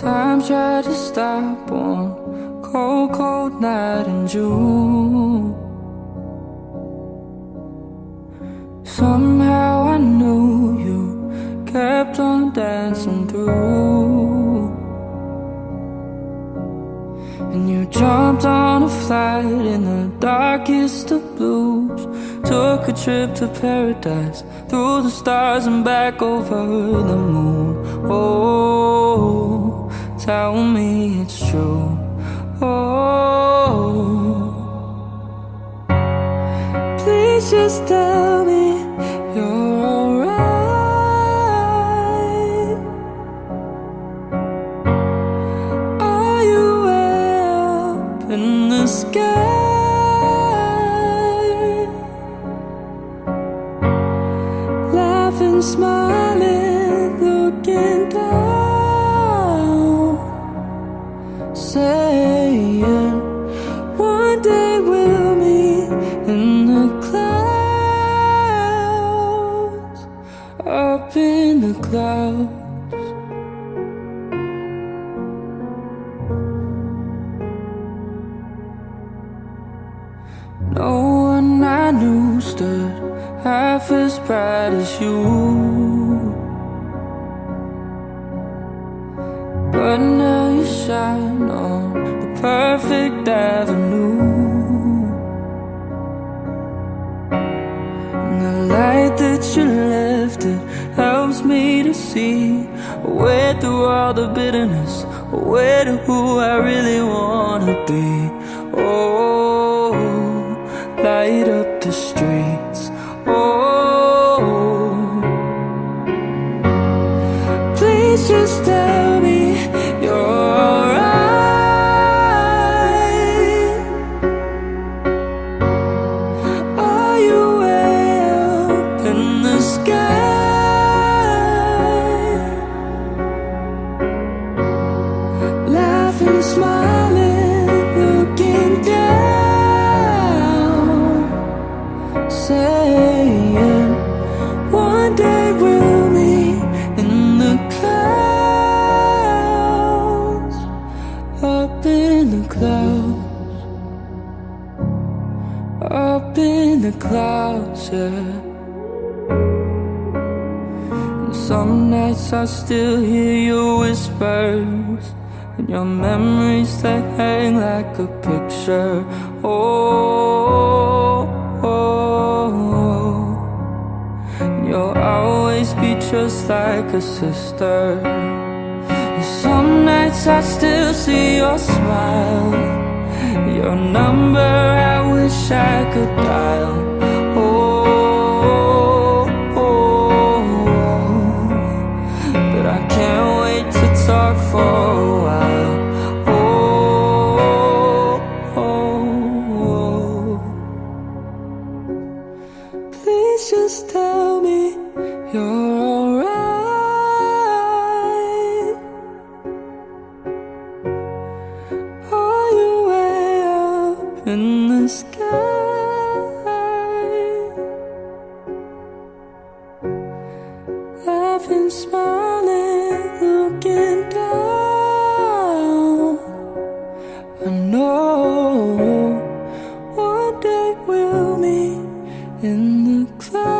time tried to stop one cold, cold night in June. Somehow I knew you kept on dancing through. And you jumped on a flight in the darkest of blues. Took a trip to paradise, through the stars and back over the moon. Oh, tell me it's true. Oh, please just tell me you're alright. Are you up in the sky? Laughing, smiling, looking down, saying, One day we'll meet in the clouds, up in the clouds. No one I knew stood half as bright as you. But now you shine on the perfect avenue. And the light that you lifted helps me to see way through all the bitterness, way to who I really wanna be. Oh, light up the streets. Oh, please just tell up in the clouds, yeah. And some nights I still hear your whispers And your memories they hang like a picture Oh, oh, oh. You'll always be just like a sister And some nights I still see your smile Your number I wish I could dial Oh, oh, oh. But I can't wait to talk for a while. Oh. Please just tell me you're in the sky? I've been smiling, looking down. I know one day we'll meet in the clouds.